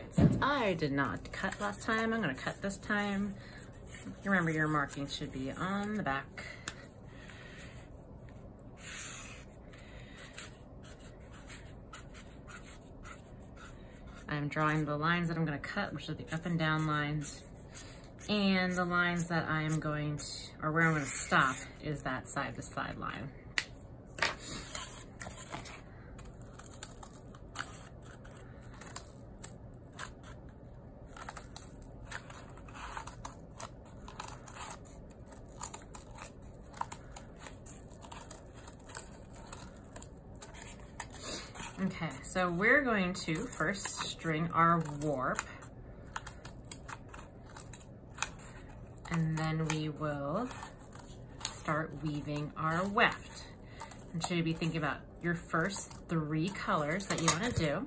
right, since I did not cut last time, I'm gonna cut this time. Remember your markings should be on the back. I'm drawing the lines that I'm gonna cut, which are the up and down lines. And the lines that I am going to, or where I'm gonna stop is that side to side line. Okay, so we're going to first string our warp. And then we will start weaving our weft. And should you be thinking about your first three colors that you wanna do.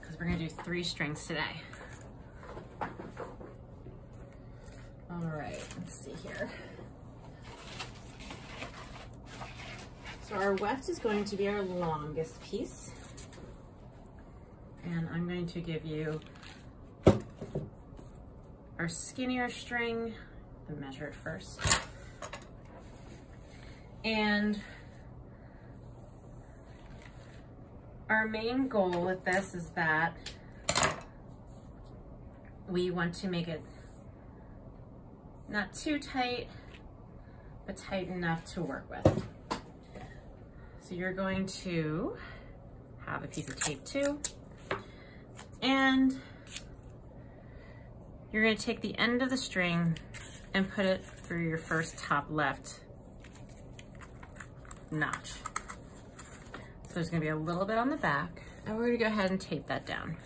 Because we're gonna do three strings today. All right, let's see here. So our weft is going to be our longest piece. And I'm going to give you our skinnier string and measure it first. And our main goal with this is that we want to make it not too tight, but tight enough to work with. So you're going to have a piece of tape too. And you're gonna take the end of the string and put it through your first top left notch. So there's gonna be a little bit on the back and we're gonna go ahead and tape that down.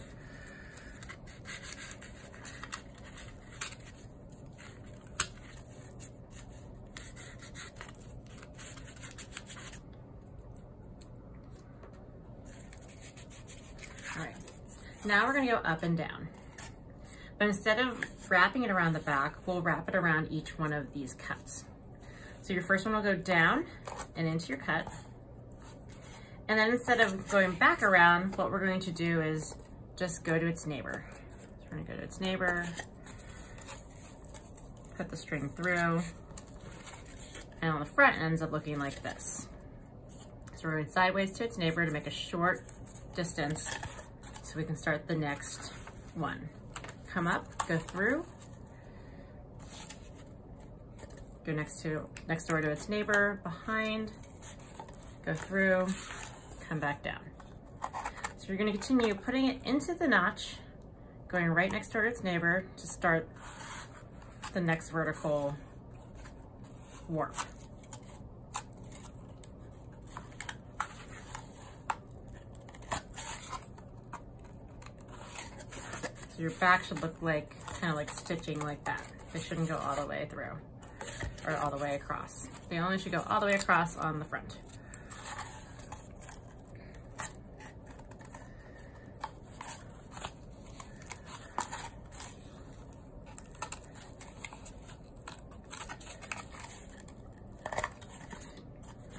Now we're gonna go up and down. But instead of wrapping it around the back, we'll wrap it around each one of these cuts. So your first one will go down and into your cut. And then instead of going back around, what we're going to do is just go to its neighbor. So we're gonna go to its neighbor, put the string through, and on the front ends up looking like this. So we're going sideways to its neighbor to make a short distance so we can start the next one. Come up, go through, go next to next door to its neighbor, behind, go through, come back down. So you're gonna continue putting it into the notch, going right next door to its neighbor to start the next vertical warp. Your back should look like, kind of like stitching like that. They shouldn't go all the way through or all the way across. They only should go all the way across on the front.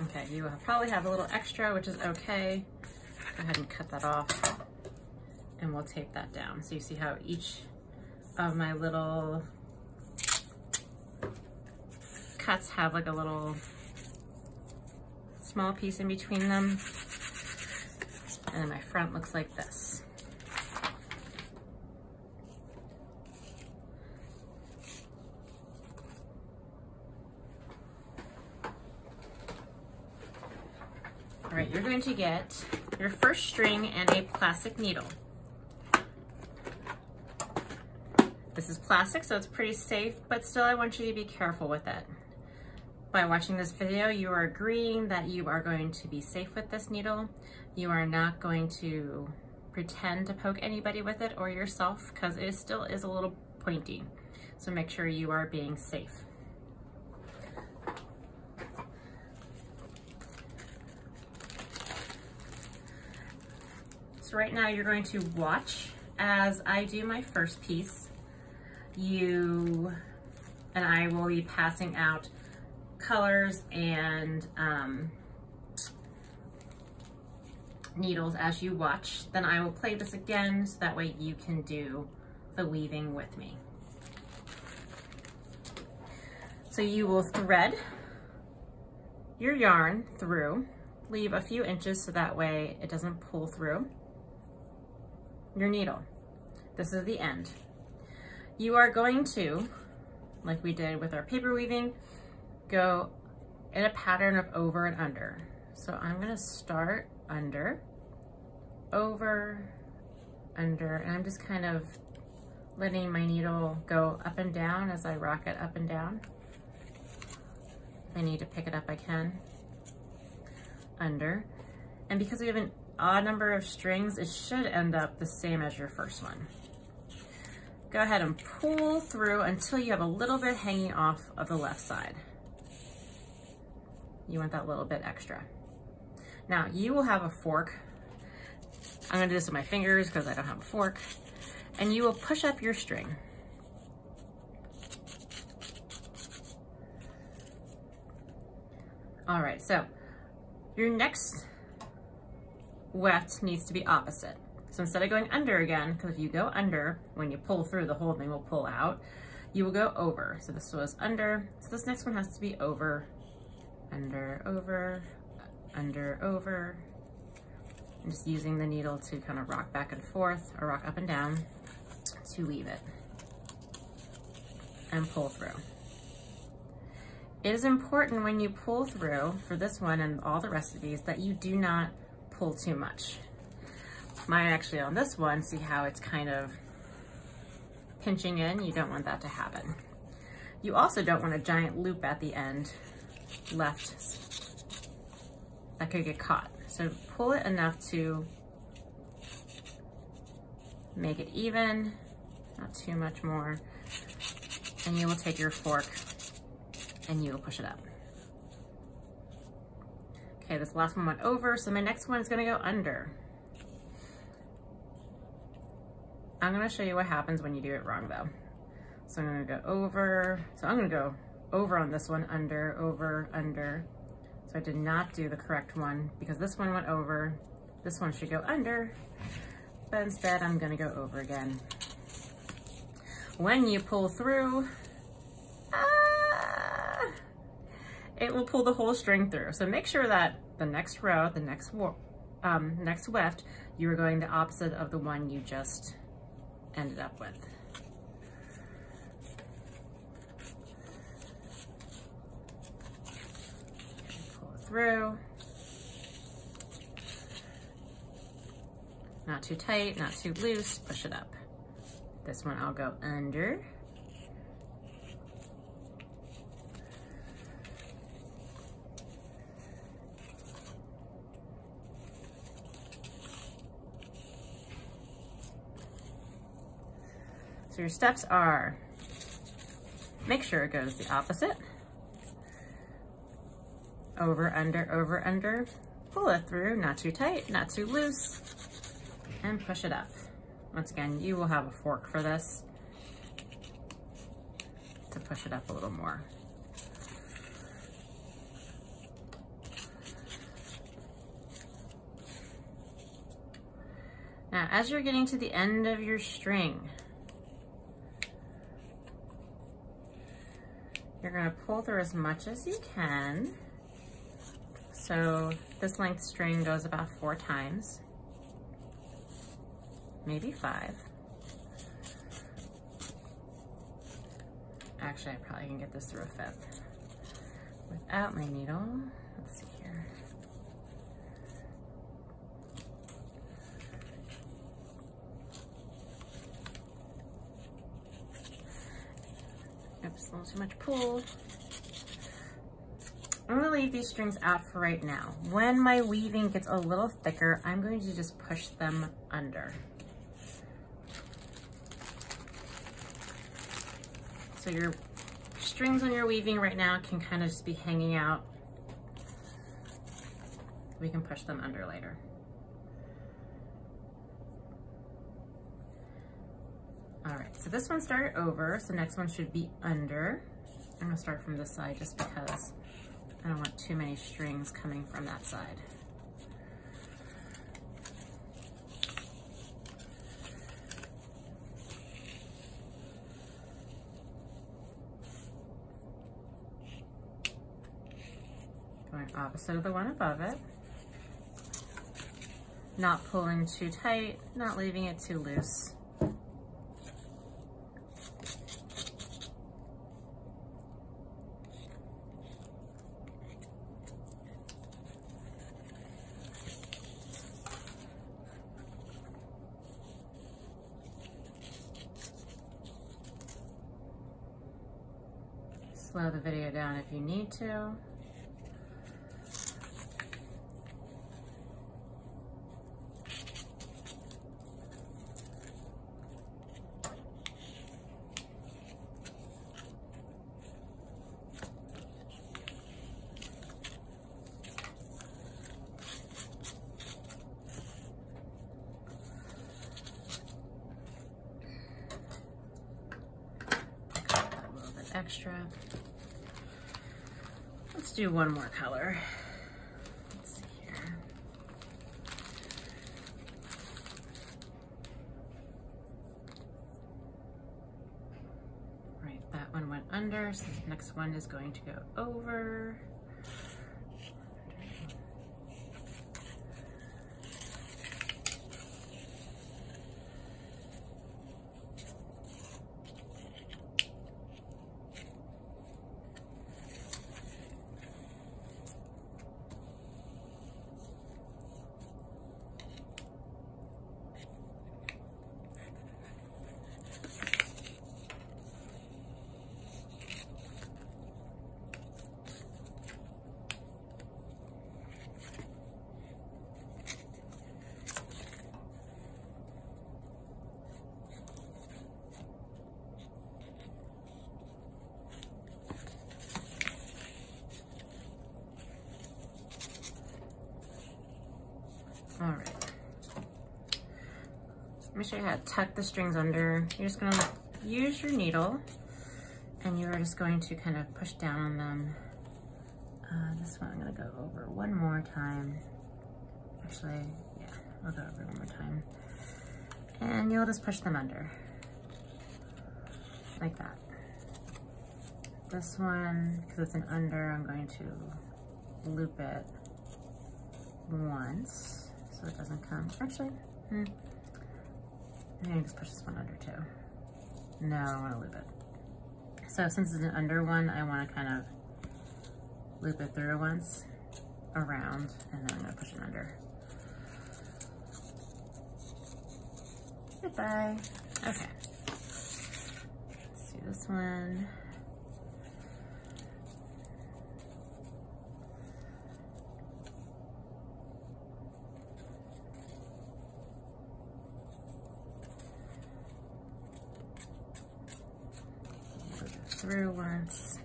Okay, you probably have a little extra, which is okay. Go ahead and cut that off and we'll tape that down. So you see how each of my little cuts have like a little small piece in between them. And my front looks like this. All right, you're going to get your first string and a plastic needle. This is plastic, so it's pretty safe, but still I want you to be careful with it. By watching this video, you are agreeing that you are going to be safe with this needle. You are not going to pretend to poke anybody with it or yourself because it still is a little pointy. So make sure you are being safe. So right now you're going to watch as I do my first piece you and I will be passing out colors and um, needles as you watch. Then I will play this again so that way you can do the weaving with me. So you will thread your yarn through, leave a few inches so that way it doesn't pull through your needle. This is the end. You are going to, like we did with our paper weaving, go in a pattern of over and under. So I'm gonna start under, over, under, and I'm just kind of letting my needle go up and down as I rock it up and down. If I need to pick it up, I can. Under. And because we have an odd number of strings, it should end up the same as your first one. Go ahead and pull through until you have a little bit hanging off of the left side. You want that little bit extra. Now you will have a fork. I'm gonna do this with my fingers because I don't have a fork. And you will push up your string. All right, so your next weft needs to be opposite. So instead of going under again, because if you go under, when you pull through, the whole thing will pull out, you will go over. So this was under, so this next one has to be over, under, over, under, over. I'm just using the needle to kind of rock back and forth or rock up and down to weave it and pull through. It is important when you pull through for this one and all the rest of these that you do not pull too much. Mine actually on this one, see how it's kind of pinching in? You don't want that to happen. You also don't want a giant loop at the end left that could get caught. So pull it enough to make it even, not too much more. And you will take your fork and you will push it up. Okay, this last one went over, so my next one is gonna go under. I'm gonna show you what happens when you do it wrong though. So I'm gonna go over, so I'm gonna go over on this one, under, over, under. So I did not do the correct one because this one went over. This one should go under, but instead I'm gonna go over again. When you pull through, ah, it will pull the whole string through. So make sure that the next row, the next um, next weft, you are going the opposite of the one you just ended up with. Pull through. Not too tight, not too loose, push it up. This one I'll go under. So your steps are, make sure it goes the opposite. Over, under, over, under. Pull it through, not too tight, not too loose, and push it up. Once again, you will have a fork for this to push it up a little more. Now, as you're getting to the end of your string, You're gonna pull through as much as you can. So this length string goes about four times, maybe five. Actually, I probably can get this through a fifth without my needle. Let's see here. Oops, a little too much pull. I'm gonna leave these strings out for right now. When my weaving gets a little thicker, I'm going to just push them under. So your strings on your weaving right now can kind of just be hanging out. We can push them under later. So this one started over, so next one should be under. I'm gonna start from this side just because I don't want too many strings coming from that side. Going opposite of the one above it. Not pulling too tight, not leaving it too loose. Slow the video down if you need to. extra. Let's do one more color. Let's see here. Right, that one went under, so this next one is going to go over. All right. Let me show you how to tuck the strings under. You're just gonna use your needle and you're just going to kind of push down on them. Uh, this one I'm gonna go over one more time. Actually, yeah, I'll go over one more time. And you'll just push them under, like that. This one, because it's an under, I'm going to loop it once so it doesn't come. Actually, hmm. I think I just push this one under too. No, I want to loop it. So since it's an under one, I want to kind of loop it through once around and then I'm going to push it under. Goodbye. Okay. Let's do this one. Through once.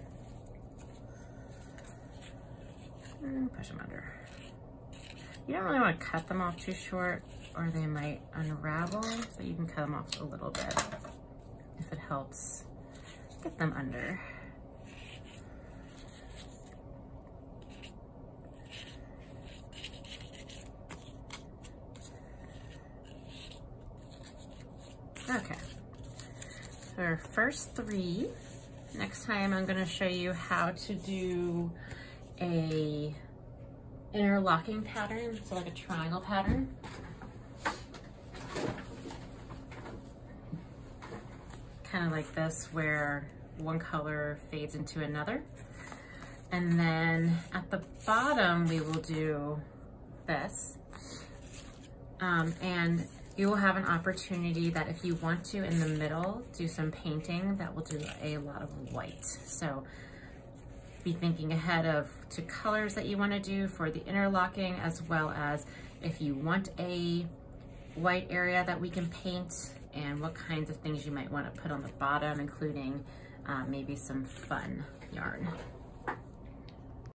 And push them under. You don't really want to cut them off too short or they might unravel, but you can cut them off a little bit if it helps get them under. Okay, so our first three Next time I'm gonna show you how to do a interlocking pattern, so like a triangle pattern. Kind of like this where one color fades into another. And then at the bottom, we will do this. Um, and you will have an opportunity that if you want to in the middle do some painting that will do a lot of white. So be thinking ahead of to colors that you want to do for the interlocking as well as if you want a white area that we can paint and what kinds of things you might want to put on the bottom including uh, maybe some fun yarn.